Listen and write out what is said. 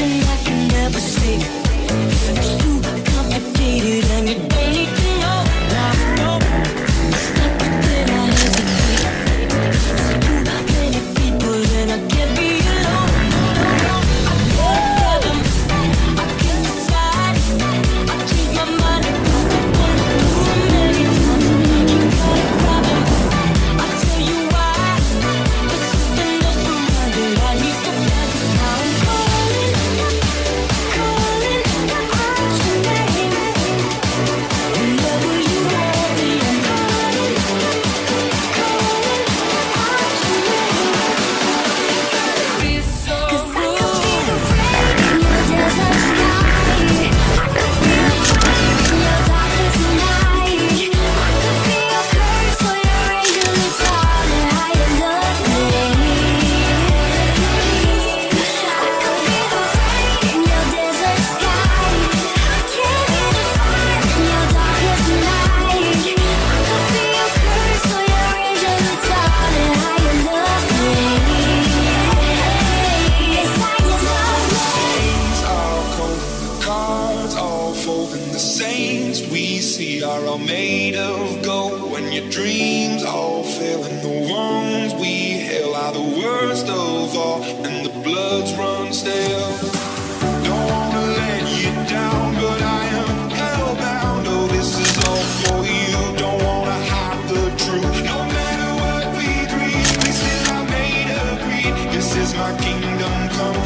nothing I can never say. It's too complicated and you don't. things we see are all made of gold. When your dreams all fail, and the wounds we hail are the worst of all, and the bloods run stale. Don't wanna let you down, but I am hellbound. Oh, this is all for you. Don't wanna hide the truth. No matter what we dream, this is our made of greed. This is my kingdom come.